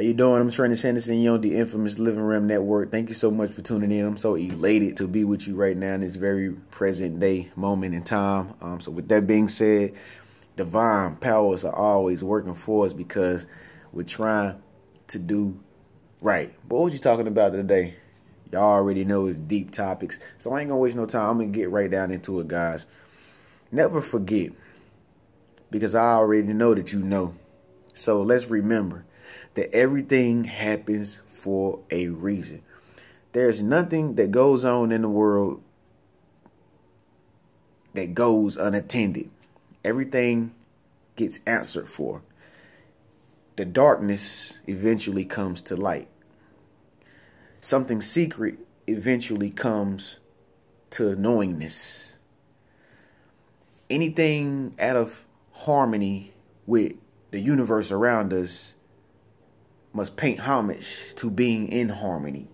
How you doing? I'm Trenius Henderson. You on the infamous Living Realm Network. Thank you so much for tuning in. I'm so elated to be with you right now in this very present day moment in time. Um, so with that being said, divine powers are always working for us because we're trying to do right. But what you talking about today? Y'all already know it's deep topics. So I ain't gonna waste no time. I'm gonna get right down into it, guys. Never forget, because I already know that you know. So let's remember that everything happens for a reason. There's nothing that goes on in the world that goes unattended. Everything gets answered for. The darkness eventually comes to light. Something secret eventually comes to knowingness. Anything out of harmony with the universe around us must paint homage to being in harmony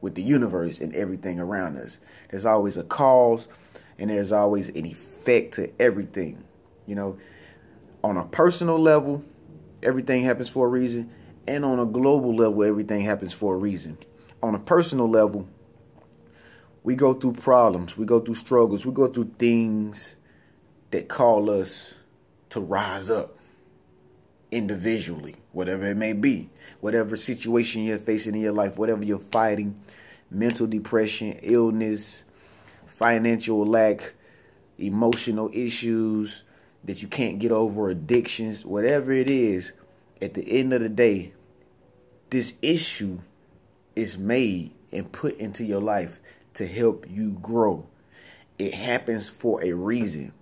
with the universe and everything around us. There's always a cause and there's always an effect to everything. You know, on a personal level, everything happens for a reason. And on a global level, everything happens for a reason. On a personal level, we go through problems, we go through struggles, we go through things that call us to rise up individually, whatever it may be, whatever situation you're facing in your life, whatever you're fighting, mental depression, illness, financial lack, emotional issues that you can't get over, addictions, whatever it is, at the end of the day, this issue is made and put into your life to help you grow. It happens for a reason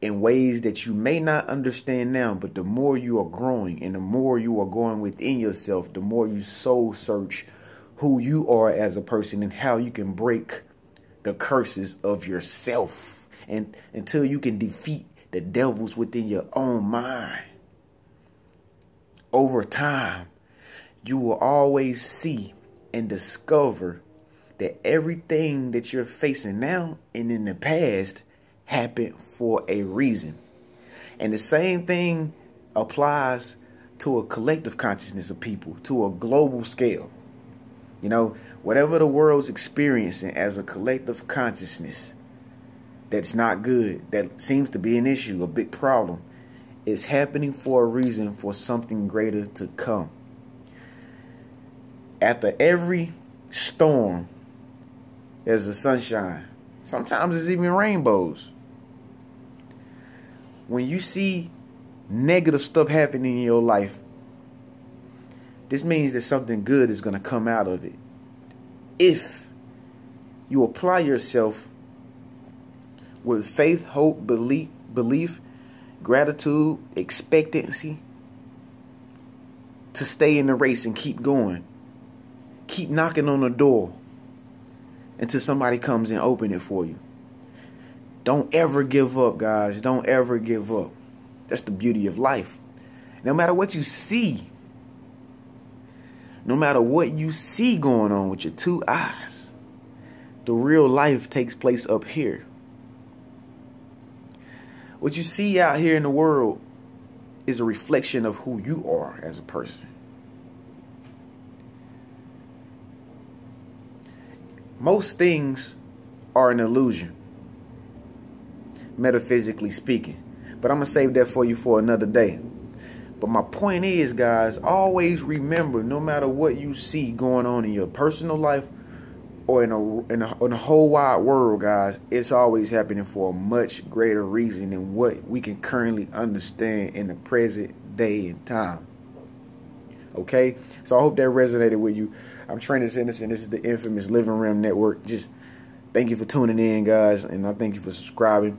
in ways that you may not understand now, but the more you are growing and the more you are going within yourself, the more you soul search who you are as a person and how you can break the curses of yourself and until you can defeat the devils within your own mind. Over time, you will always see and discover that everything that you're facing now and in the past happened for a reason. And the same thing applies to a collective consciousness of people, to a global scale. You know, whatever the world's experiencing as a collective consciousness that's not good, that seems to be an issue, a big problem, is happening for a reason for something greater to come. After every storm, there's a sunshine. Sometimes it's even rainbows when you see negative stuff happening in your life, this means that something good is going to come out of it. If you apply yourself with faith, hope, belief, belief, gratitude, expectancy to stay in the race and keep going. Keep knocking on the door until somebody comes and open it for you. Don't ever give up, guys. Don't ever give up. That's the beauty of life. No matter what you see, no matter what you see going on with your two eyes, the real life takes place up here. What you see out here in the world is a reflection of who you are as a person. Most things are an illusion metaphysically speaking. But I'm going to save that for you for another day. But my point is, guys, always remember, no matter what you see going on in your personal life or in a, in a, in a whole wide world, guys, it's always happening for a much greater reason than what we can currently understand in the present day and time. Okay? So I hope that resonated with you. I'm Trenius Henderson. This is the infamous Living Realm Network. Just thank you for tuning in, guys, and I thank you for subscribing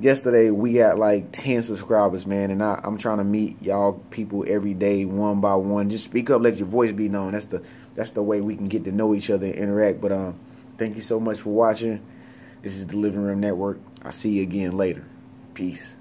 yesterday we got like 10 subscribers, man, and I, am trying to meet y'all people every day, one by one. Just speak up, let your voice be known. That's the that's the way we can get to know each other and interact. But um, thank you so much for watching. This is the Living Realm Network. I'll see you again later. Peace.